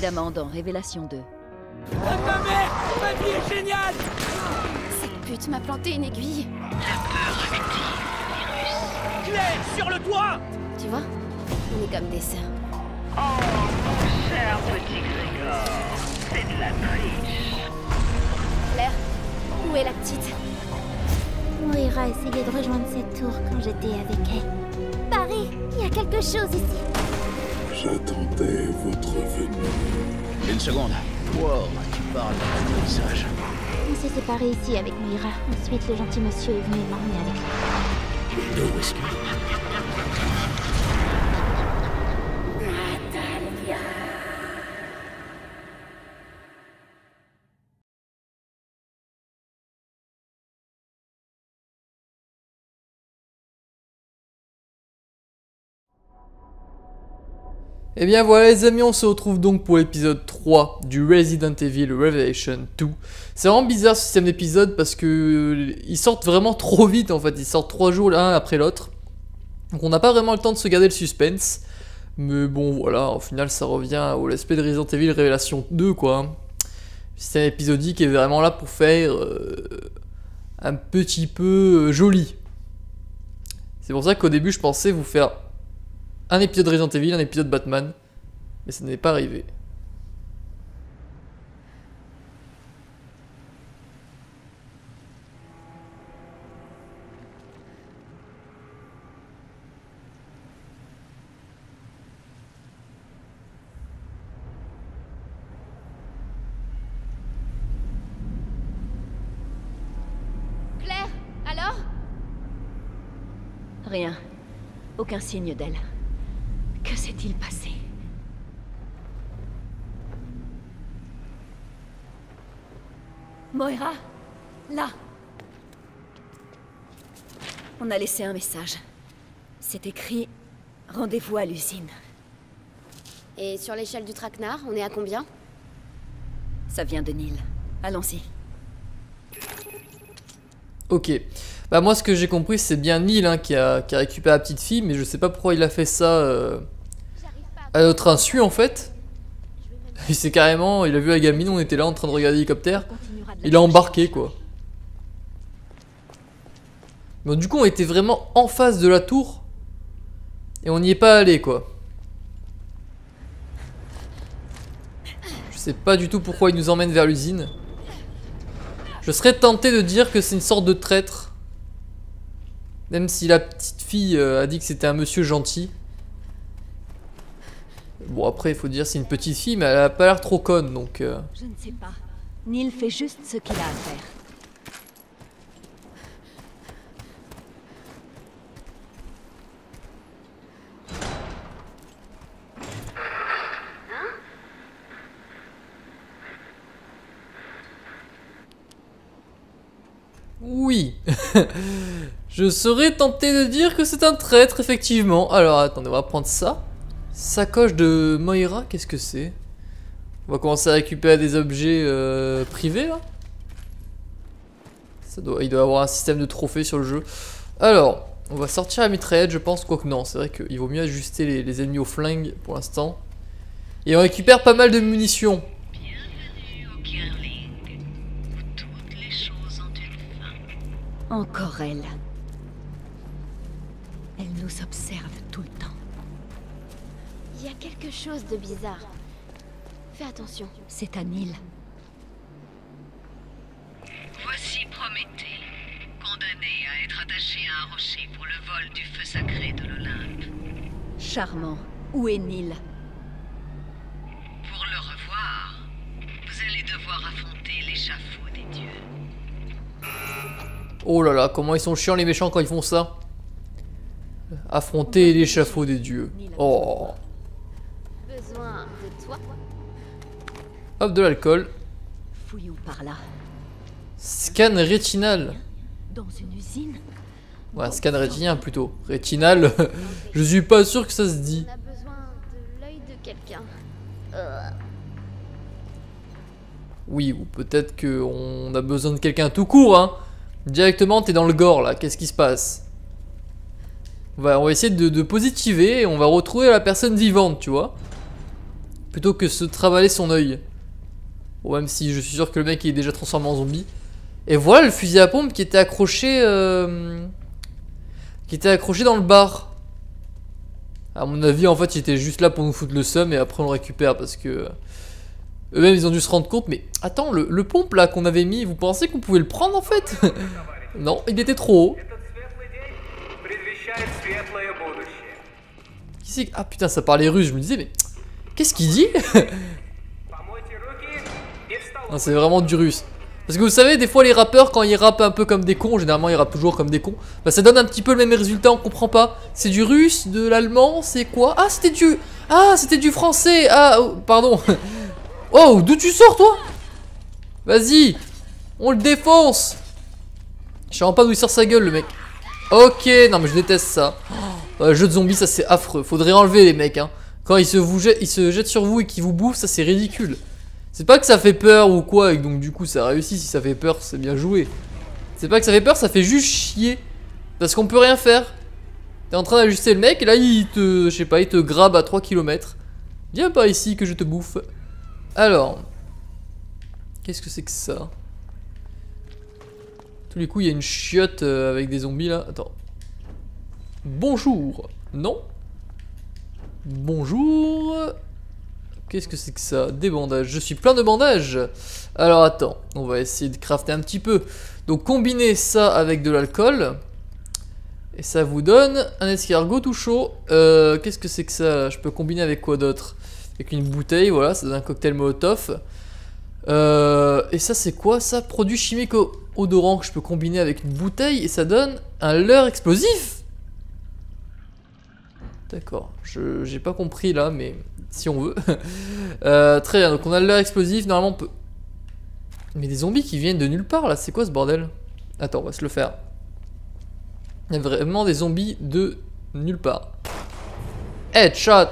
précédemment dans Révélation 2. Ta mère Ma vie est géniale Cette pute m'a planté une aiguille. Claire, sur le toit Tu vois On est comme des sœurs. Cher petit Grégor, c'est de la triche. Claire, où est la petite? Moira essayait de rejoindre cette tour quand j'étais avec elle. Paris, il y a quelque chose ici. J'attendais votre venue. Une seconde. Wow, tu parles d'un message. On s'est séparés ici avec Moira. Ensuite, le gentil monsieur est venu m'emmener avec lui. Deux whisky. Et Eh bien voilà les amis, on se retrouve donc pour l'épisode 3 du Resident Evil Revelation 2. C'est vraiment bizarre ce système d'épisode parce que euh, ils sortent vraiment trop vite en fait, ils sortent 3 jours l'un après l'autre. Donc on n'a pas vraiment le temps de se garder le suspense. Mais bon voilà, au final ça revient au l'aspect de Resident Evil Révélation 2 quoi. Système épisodique est vraiment là pour faire euh, un petit peu euh, joli. C'est pour ça qu'au début je pensais vous faire un épisode Resident Evil, un épisode Batman, mais ça n'est pas arrivé. Claire, alors? Rien. Aucun signe d'elle. Moira Là On a laissé un message. C'est écrit Rendez-vous à l'usine. Et sur l'échelle du traquenard, on est à combien? Ça vient de Neil. Allons-y. Ok. Bah moi ce que j'ai compris c'est bien Neil hein, qui, a, qui a récupéré la petite fille, mais je sais pas pourquoi il a fait ça euh, à notre insu en fait. Il s'est carrément, il a vu la gamine, on était là en train de regarder l'hélicoptère, il a embarqué quoi. Bon du coup on était vraiment en face de la tour, et on n'y est pas allé quoi. Je sais pas du tout pourquoi il nous emmène vers l'usine. Je serais tenté de dire que c'est une sorte de traître. Même si la petite fille euh, a dit que c'était un monsieur gentil. Bon après il faut dire c'est une petite fille mais elle a pas l'air trop conne donc... euh, Je ne sais pas. Neil fait juste ce qu'il a à faire. Oui Je serais tenté de dire que c'est un traître effectivement. Alors attendez on va prendre ça. Sacoche de Moira, qu'est-ce que c'est? On va commencer à récupérer des objets euh, privés là Ça doit, Il doit y avoir un système de trophées sur le jeu. Alors, on va sortir la mitraillette je pense, quoique non, c'est vrai qu'il vaut mieux ajuster les, les ennemis au flingue pour l'instant. Et on récupère pas mal de munitions. Bienvenue au Kirling, où toutes les choses ont une fin. Encore elle. Elle nous observe tout le temps. Il y a quelque chose de bizarre. Fais attention. C'est à Neil. Voici Prométhée, condamné à être attaché à un rocher pour le vol du feu sacré de l'Olympe. Charmant. Où est Neil Pour le revoir, vous allez devoir affronter l'échafaud des dieux. Oh là là, comment ils sont chiants les méchants quand ils font ça Affronter l'échafaud des dieux. Oh. Besoin de toi? Hop, de l'alcool. Fouillons par là. Scan rétinal. Dans une usine Ouais, scan rétinien plutôt. Rétinal, je suis pas sûr que ça se dit. On a besoin de l'œil de quelqu'un. Oui, ou peut-être qu'on a besoin de quelqu'un tout court, hein. Directement, t'es dans le gore là, qu'est-ce qui se passe? On va, on va essayer de, de positiver et on va retrouver la personne vivante, tu vois. Plutôt que se travailler son œil. Bon, même si je suis sûr que le mec est déjà transformé en zombie. Et voilà le fusil à pompe qui était accroché... euh, Qui était accroché dans le bar. À mon avis, en fait, il était juste là pour nous foutre le seum et après on le récupère parce que... Eux-mêmes, ils ont dû se rendre compte, mais attends, le, le pompe là qu'on avait mis, vous pensez qu'on pouvait le prendre en fait? Non, il était trop haut. Qui c'est Ah putain, ça parlait russe, je me disais, mais qu'est-ce qu'il dit? c'est vraiment du russe. Parce que vous savez, des fois, les rappeurs, quand ils rappent un peu comme des cons, généralement ils rappent toujours comme des cons, bah ça donne un petit peu le même résultat, on comprend pas. C'est du russe, de l'allemand, c'est quoi? Ah, c'était du. Ah, c'était du français Ah, oh, pardon Oh, d'où tu sors toi? Vas-y On le défonce Je sais pas d'où il sort sa gueule le mec. Ok, non mais je déteste ça. Oh, jeu de zombies, ça c'est affreux. Faudrait enlever les mecs. Hein. Quand ils se, ils se jettent sur vous et qu'ils vous bouffent, ça c'est ridicule. C'est pas que ça fait peur ou quoi, et donc du coup ça réussit. Si ça fait peur, c'est bien joué. C'est pas que ça fait peur, ça fait juste chier. Parce qu'on peut rien faire. T'es en train d'ajuster le mec et là il te, je sais pas, il te grabe à 3 km. Viens pas ici que je te bouffe. Alors, qu'est-ce que c'est que ça? Tous les coups, il y a une chiotte euh, avec des zombies là. Attends. Bonjour. Non Bonjour. Qu'est-ce que c'est que ça? Des bandages. Je suis plein de bandages. Alors attends, on va essayer de crafter un petit peu. Donc combiner ça avec de l'alcool. Et ça vous donne un escargot tout chaud. Euh, Qu'est-ce que c'est que ça? Je peux combiner avec quoi d'autre? Avec une bouteille, voilà, ça donne un cocktail molotov. Euh, et ça c'est quoi ça? Produit chimique odorant que je peux combiner avec une bouteille et ça donne un leurre explosif D'accord, j'ai pas compris là, mais si on veut. Euh, très bien, donc on a le leurre explosif, normalement on peut... Mais des zombies qui viennent de nulle part là, c'est quoi ce bordel? Attends, on va se le faire. Il y a vraiment des zombies de nulle part. Headshot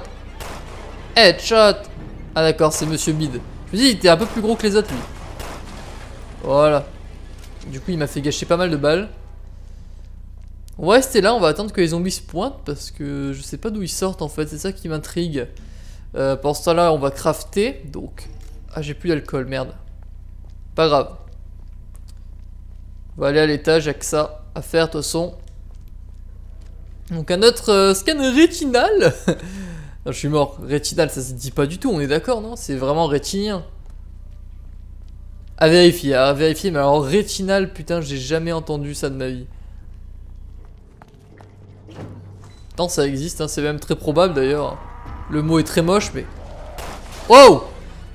Headshot Ah d'accord, c'est Monsieur Bide. Je me dis, il était un peu plus gros que les autres lui. Voilà. Du coup, il m'a fait gâcher pas mal de balles. On va rester là, on va attendre que les zombies se pointent parce que je sais pas d'où ils sortent en fait, c'est ça qui m'intrigue. Euh, pendant ce temps-là, on va crafter. Donc. Ah, j'ai plus d'alcool, merde. Pas grave. On va aller à l'étage, que ça à faire de toute façon. Donc un autre euh, scan rétinal Je suis mort. Rétinal, ça se dit pas du tout, on est d'accord, non? C'est vraiment rétinien. À vérifier, à vérifier. Mais alors rétinal, putain, j'ai jamais entendu ça de ma vie. Tant ça existe, hein, c'est même très probable d'ailleurs. Le mot est très moche, mais... Wow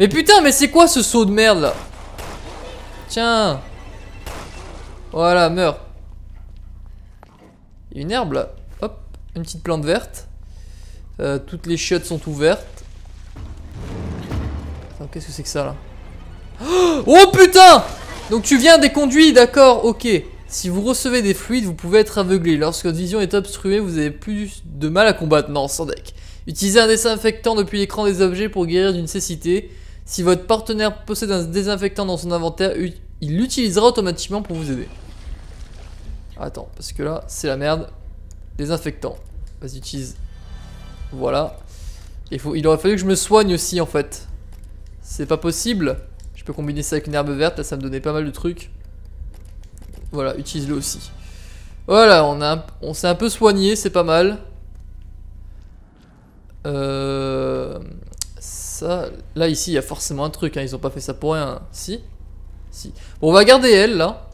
Mais putain, mais c'est quoi ce saut de merde là? Tiens Voilà, meurs. Il y a une herbe là. Hop, une petite plante verte. Euh, toutes les chiottes sont ouvertes. Qu'est-ce que c'est que ça là? Oh putain Donc tu viens des conduits, d'accord, ok. Si vous recevez des fluides, vous pouvez être aveuglé. Lorsque votre vision est obstruée, vous avez plus de mal à combattre. Non, sans deck. Utilisez un désinfectant depuis l'écran des objets pour guérir d'une cécité. Si votre partenaire possède un désinfectant dans son inventaire, il l'utilisera automatiquement pour vous aider. Attends, parce que là, c'est la merde. Désinfectant. Vas-y, utilise. Voilà. Il, aurait fallu que je me soigne aussi, en fait. C'est pas possible. Je peux combiner ça avec une herbe verte, là ça me donnait pas mal de trucs. Voilà, utilise-le aussi. Voilà, on s'est un peu soigné, c'est pas mal. Euh, ça, là ici, il y a forcément un truc, hein, ils ont pas fait ça pour rien. Si Si. Bon, on va garder elle, là.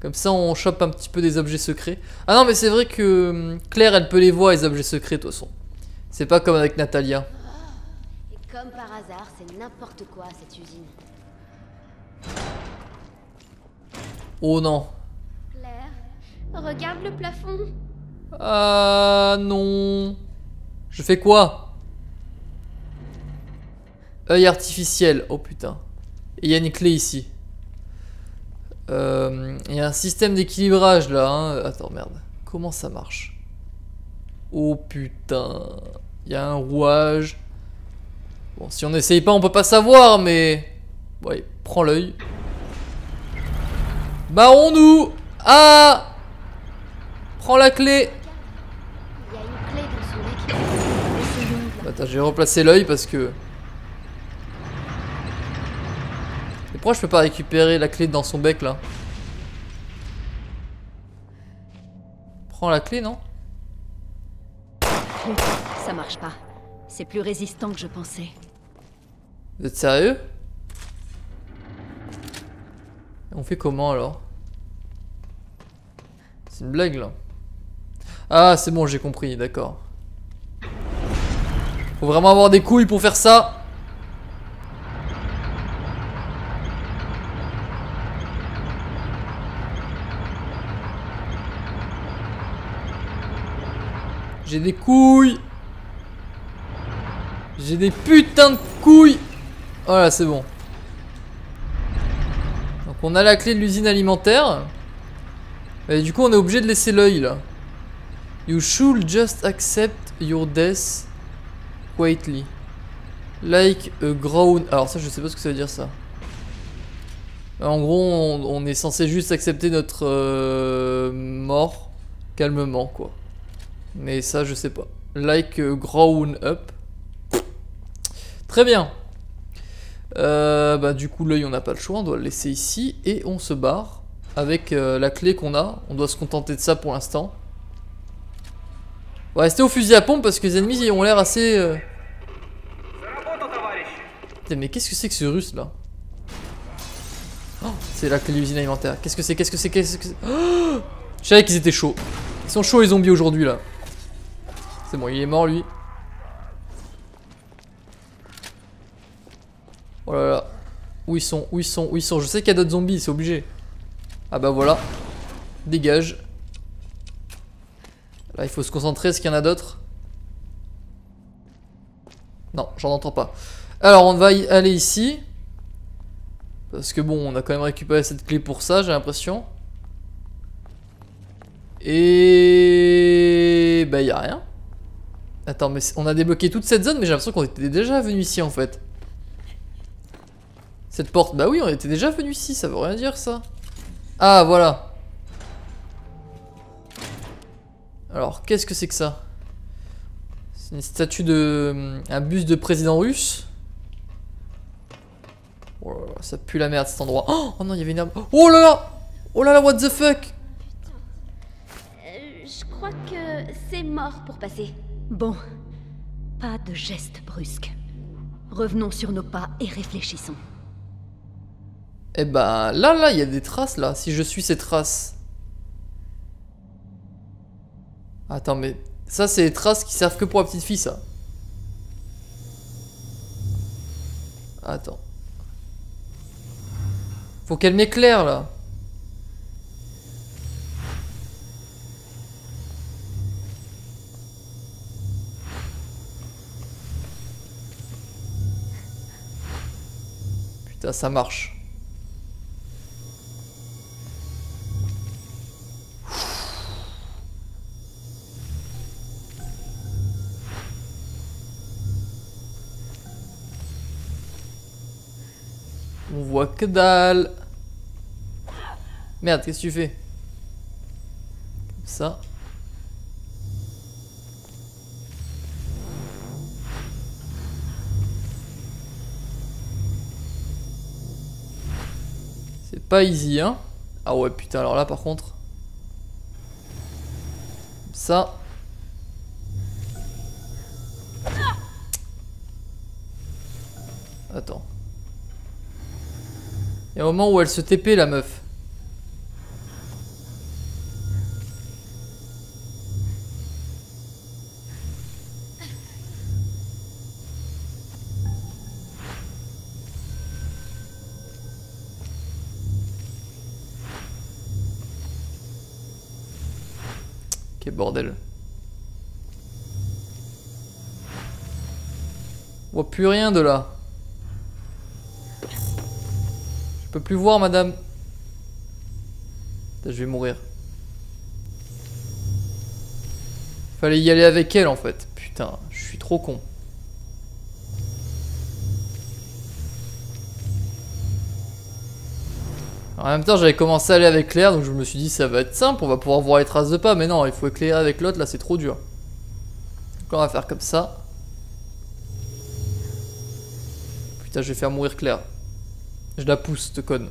Comme ça, on chope un petit peu des objets secrets. Ah non, mais c'est vrai que hum, Claire, elle peut les voir, les objets secrets, de toute façon. C'est pas comme avec Natalia. Et comme par hasard, c'est n'importe quoi cette usine. Oh non. Claire, regarde le plafond. Ah non. Je fais quoi? Œil artificiel. Oh putain. Et il y a une clé ici. Euh, Il y a un système d'équilibrage là. hein. Attends, merde. Comment ça marche? Oh putain. Il y a un rouage. Bon, si on n'essaye pas, on peut pas savoir, mais. Ouais, prends l'œil. Barrons-nous Ah Prends la clé Attends, j'ai remplacé l'œil parce que... Et pourquoi je peux pas récupérer la clé dans son bec, là Prends la clé, non Ça marche pas. C'est plus résistant que je pensais. Vous êtes sérieux On fait comment, alors C'est une blague, là. Ah, c'est bon, j'ai compris, d'accord. Faut vraiment avoir des couilles pour faire ça. J'ai des couilles. J'ai des putains de couilles. Voilà, c'est bon. Donc on a la clé de l'usine alimentaire. Et du coup, on est obligé de laisser l'œil là. You should just accept your death quietly. Like a grown. Alors, ça, je sais pas ce que ça veut dire ça. En gros, on, est censé juste accepter notre euh, mort calmement, quoi. Mais ça, je sais pas. Like a grown up. Très bien. Euh, bah, du coup, l'œil, on n'a pas le choix. On doit le laisser ici. Et on se barre. Avec euh, la clé qu'on a. On doit se contenter de ça pour l'instant. On va rester au fusil à pompe parce que les ennemis ils ont l'air assez. euh, Putain, mais qu'est-ce que c'est que ce russe là? Oh, C'est la clé de l'usine alimentaire. Qu'est-ce que c'est Qu'est-ce que c'est Qu'est-ce que c'est? Oh Je savais qu'ils étaient chauds. Ils sont chauds les zombies aujourd'hui là. C'est bon, il est mort lui. Oh là là. Où ils sont Où ils sont Où ils sont? Je sais qu'il y a d'autres zombies, c'est obligé. Ah bah voilà. Dégage. Là, il faut se concentrer. Est-ce qu'il y en a d'autres? Non, j'en entends pas. Alors, on va y aller ici. Parce que bon, on a quand même récupéré cette clé pour ça, j'ai l'impression. Et... Bah, y a rien. Attends, mais on a débloqué toute cette zone, mais j'ai l'impression qu'on était déjà venu ici, en fait. Cette porte, bah oui, on était déjà venu ici, ça veut rien dire, ça. Ah, voilà. Alors, qu'est-ce que c'est que ça? C'est une statue de... Un buste de président russe? Oh là là, ça pue la merde cet endroit. Oh, oh non, il y avait une arme. Oh là là Oh là là, what the fuck Euh, je crois que c'est mort pour passer. Bon, pas de gestes brusques. Revenons sur nos pas et réfléchissons. Eh ben, là, là, il y a des traces, là. Si je suis ces traces... Attends, mais... Ça, c'est des traces qui servent que pour la petite fille, ça. Attends. Faut qu'elle m'éclaire, là. Putain, ça marche. Que dalle. Merde, qu'est-ce que tu fais? Comme Ça. C'est pas easy, hein? Ah ouais, putain, alors là, par contre... Ça... Il y a un moment où elle se TP la meuf. Quel bordel. On voit plus rien de là. Peux plus voir, madame. Je vais mourir. Fallait y aller avec elle, en fait. Putain, je suis trop con. En même temps, j'avais commencé à aller avec Claire, donc je me suis dit ça va être simple, on va pouvoir voir les traces de pas. Mais non, il faut éclairer avec l'autre, là c'est trop dur. Donc on va faire comme ça. Putain, je vais faire mourir Claire. Je la pousse, te conne.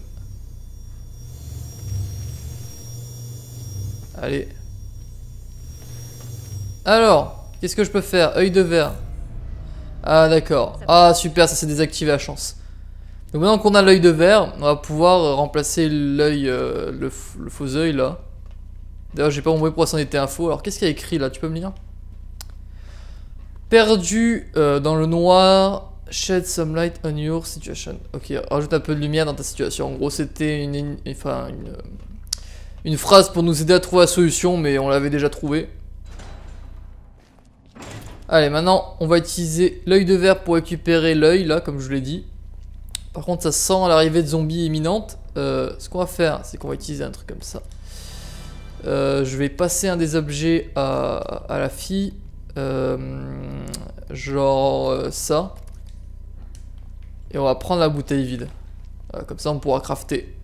Allez. Alors, qu'est-ce que je peux faire? Œil de verre. Ah d'accord. Ah super, ça s'est désactivé à chance. Donc maintenant qu'on a l'œil de verre, on va pouvoir remplacer l'œil, euh, le, le, faux œil là. D'ailleurs j'ai pas compris pourquoi c'en était un faux. Alors qu'est-ce qu'il y a écrit là? Tu peux me lire Perdu euh, dans le noir, shed some light on your situation. Ok, rajoute un peu de lumière dans ta situation. En gros c'était une, enfin, une, une phrase pour nous aider à trouver la solution, mais on l'avait déjà trouvé. Allez, maintenant, on va utiliser l'œil de verre pour récupérer l'œil, là, comme je l'ai dit. Par contre, ça sent l'arrivée de zombies imminente. Euh, ce qu'on va faire, c'est qu'on va utiliser un truc comme ça. Euh, je vais passer un des objets à, la fille. Euh, genre euh, ça. Et on va prendre la bouteille vide. Voilà, comme ça, on pourra crafter.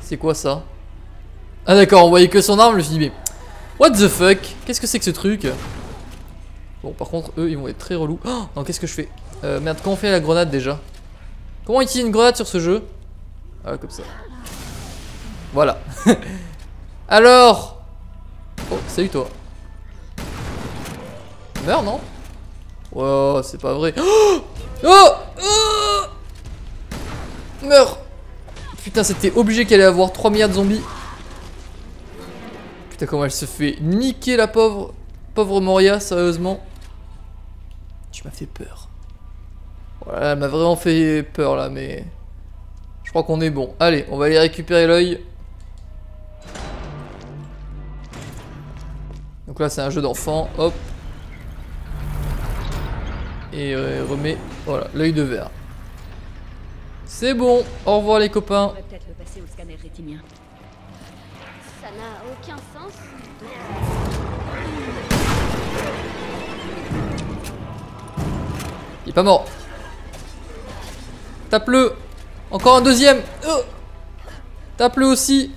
C'est quoi ça? Ah d'accord, on voyait que son arme, je me suis dit. What the fuck? Qu'est-ce que c'est que ce truc? Bon par contre eux ils vont être très relous. Oh non qu'est-ce que je fais? Euh, Merde comment on fait la grenade déjà? Comment utiliser une grenade sur ce jeu? Ah comme ça. Voilà. Alors salut toi. Meurs non Oh c'est pas vrai. Oh Oh, oh Meurs Putain, c'était obligé qu'elle allait avoir 3 milliards de zombies. Putain, comment elle se fait niquer la pauvre. Pauvre Moria, sérieusement. Tu m'as fait peur. Voilà, elle m'a vraiment fait peur là, mais. Je crois qu'on est bon. Allez, on va aller récupérer l'œil. Là, c'est un jeu d'enfant. Hop. Et euh, remet. Voilà, l'œil de verre. C'est bon, au revoir les copains. Ça n'a aucun sens. Il est pas mort. Tape-le. Encore un deuxième. Oh Tape-le aussi.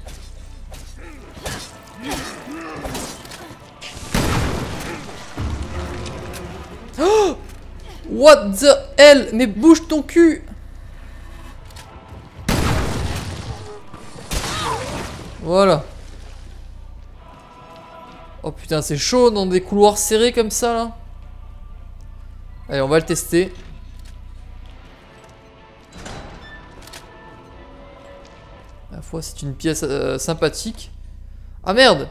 What the hell? Mais bouge ton cul Voilà. Oh putain, c'est chaud dans des couloirs serrés comme ça là. Allez, on va le tester. La foi, c'est une pièce euh, sympathique. Ah merde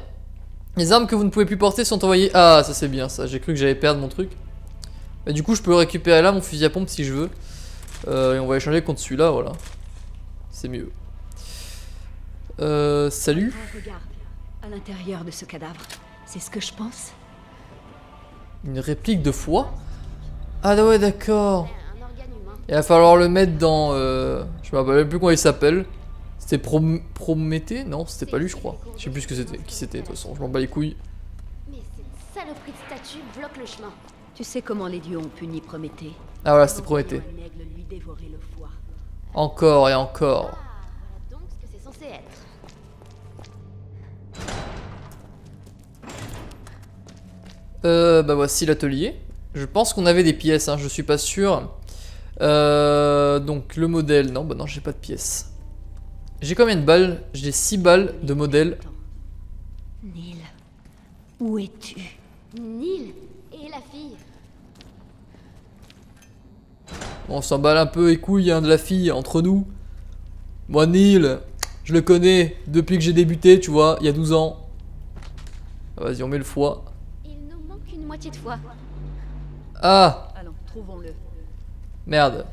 Les armes que vous ne pouvez plus porter sont envoyées... Ah, ça c'est bien ça. J'ai cru que j'allais perdre mon truc. Mais du coup, je peux récupérer là mon fusil à pompe si je veux. Euh, et on va échanger contre celui-là, voilà. C'est mieux. Euh, salut. Regarde, à l'intérieur de ce cadavre. C'est ce que je pense. Une réplique de foie Ah ouais, d'accord. Il va falloir le mettre dans... Euh, je me rappelle plus comment il s'appelle. C'était Prom Prométhée? Non, c'était pas lui, je crois. Je sais plus ce que c'était. Qui c'était, de toute façon. Je m'en bats les couilles. Mais cette saloperie de statue bloque le chemin. Tu sais comment les dieux ont puni Prométhée Ah voilà, c'était Prométhée. Encore et encore. Ah, voilà donc ce que c'est censé être. Euh, bah voici l'atelier. Je pense qu'on avait des pièces, hein, je suis pas sûr. Euh, donc le modèle, non, bah non, j'ai pas de pièces. J'ai combien de balles? J'ai 6 balles de modèle. Neil, où es-tu? Neil et la fille. On s'emballe un peu les couilles hein, de la fille entre nous. Moi, Neil, je le connais depuis que j'ai débuté, tu vois, il y a 12 ans. Vas-y, on met le foie. Il nous manque une moitié de foi. Ah Allons, trouvons-le. Merde.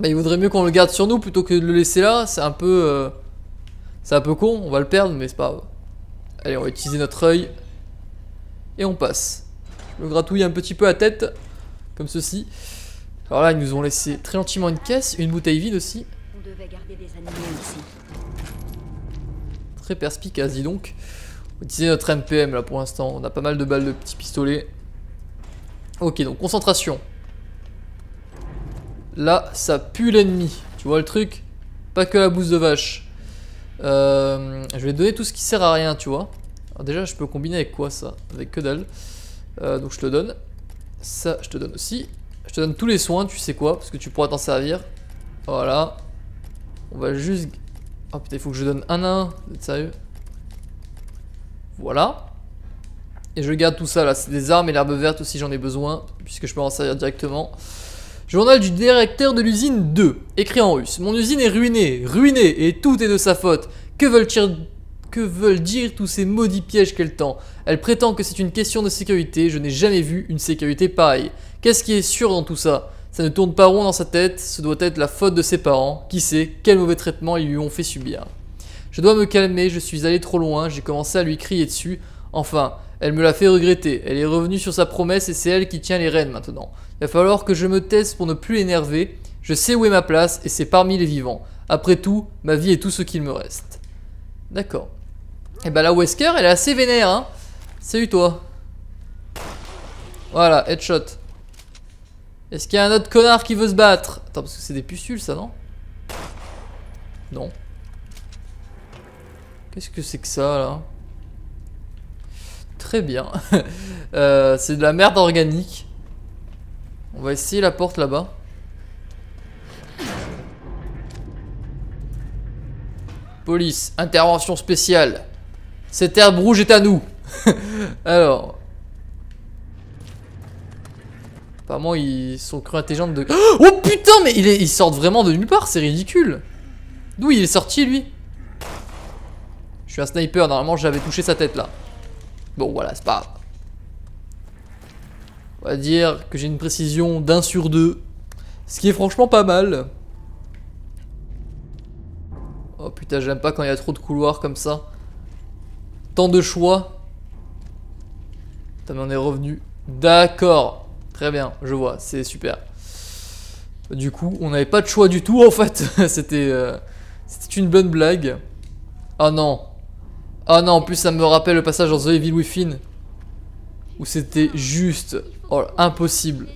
Bah il vaudrait mieux qu'on le garde sur nous plutôt que de le laisser là. C'est un peu... euh, C'est un peu con, on va le perdre, mais c'est pas grave. Allez, on va utiliser notre œil. Et on passe. Je me gratouille un petit peu la tête. Comme ceci. Alors là, ils nous ont laissé très gentiment une caisse, une bouteille vide aussi. On devait garder des animaux ici. Très perspicace, dis donc. On va utiliser notre MPM là pour l'instant. On a pas mal de balles de petits pistolets. Ok, donc concentration. Là, ça pue l'ennemi. Tu vois le truc? Pas que la bouse de vache. Euh, je vais donner tout ce qui sert à rien, tu vois. Alors déjà, je peux combiner avec quoi ça? Avec que dalle. Euh, donc je te donne. Ça, je te donne aussi. Je te donne tous les soins, tu sais quoi, parce que tu pourras t'en servir. Voilà. On va juste... Oh putain, il faut que je donne un à un. Vous êtes sérieux? Voilà. Et je garde tout ça là. C'est des armes et l'herbe verte aussi, j'en ai besoin, puisque je peux en servir directement. Journal du directeur de l'usine 2. Écrit en russe. Mon usine est ruinée, ruinée, et tout est de sa faute. Que veulent, que veulent dire tous ces maudits pièges qu'elle tend? Elle prétend que c'est une question de sécurité. Je n'ai jamais vu une sécurité pareille. Qu'est-ce qui est sûr dans tout ça? Ça ne tourne pas rond dans sa tête. Ce doit être la faute de ses parents. Qui sait quel mauvais traitement ils lui ont fait subir. Je dois me calmer. Je suis allé trop loin. J'ai commencé à lui crier dessus. Enfin, elle me l'a fait regretter. Elle est revenue sur sa promesse et c'est elle qui tient les rênes maintenant. Il va falloir que je me taise pour ne plus énerver. Je sais où est ma place et c'est parmi les vivants. Après tout, ma vie est tout ce qu'il me reste. D'accord. Et bah la Wesker, elle est assez vénère, hein. Salut toi. Voilà, headshot. Est-ce qu'il y a un autre connard qui veut se battre Attends, parce que c'est des pustules, ça, non Non. Qu'est-ce que c'est que ça, là Très bien. euh, c'est de la merde organique. On va essayer la porte là-bas. Police, intervention spéciale. Cette herbe rouge est à nous. Alors. Apparemment, ils sont cru intelligents de. Oh putain, mais il ils sortent vraiment de nulle part, c'est ridicule. D'où il est sorti, lui? Je suis un sniper, normalement j'avais touché sa tête là. Bon, voilà, c'est pas grave. On va dire que j'ai une précision d'un sur deux. Ce qui est franchement pas mal. Oh putain, j'aime pas quand il y a trop de couloirs comme ça. Tant de choix. Putain, mais on est revenu. D'accord. Très bien, je vois, c'est super. Du coup, on n'avait pas de choix du tout en fait. C'était euh, c'était une bonne blague. Oh non. Oh non, en plus ça me rappelle le passage dans The Evil Within. Où c'était juste oh, impossible.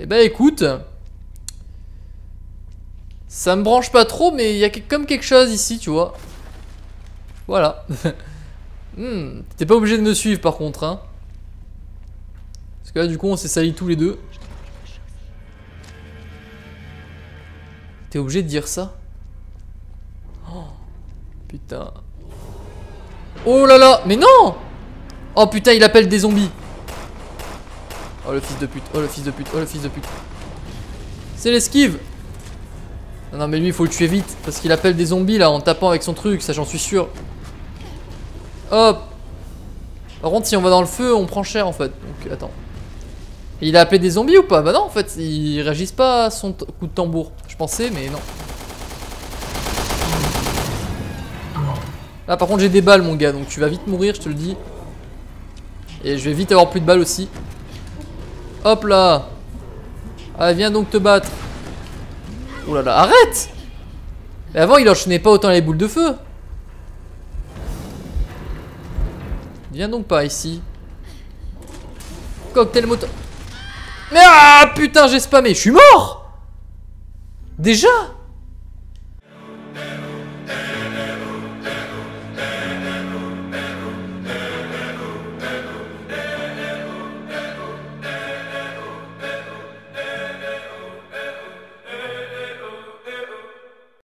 Eh ben écoute, ça me branche pas trop, mais il y a comme quelque chose ici, tu vois. Voilà. hmm, T'es pas obligé de me suivre par contre, hein. Parce que là, du coup, on s'est salis tous les deux. T'es obligé de dire ça Oh, putain. Oh là là, mais non Oh putain, il appelle des zombies. Oh le fils de pute, oh le fils de pute, oh le fils de pute. C'est l'esquive non, non, mais lui, il faut le tuer vite. Parce qu'il appelle des zombies, là, en tapant avec son truc. Ça, j'en suis sûr. Hop Par contre, si on va dans le feu, on prend cher, en fait. Donc, attends. il a appelé des zombies ou pas? Bah non, en fait, ils réagissent pas à son coup de tambour. Je pensais, mais non. Là, par contre, j'ai des balles, mon gars. Donc, tu vas vite mourir, je te le dis. Et je vais vite avoir plus de balles aussi. Hop là Allez, viens donc te battre. Oh là là, arrête Mais avant, il enchaînait pas autant les boules de feu. Viens donc pas ici. Cocktail moto. Mais ah putain, j'ai spammé. Je suis mort Déjà?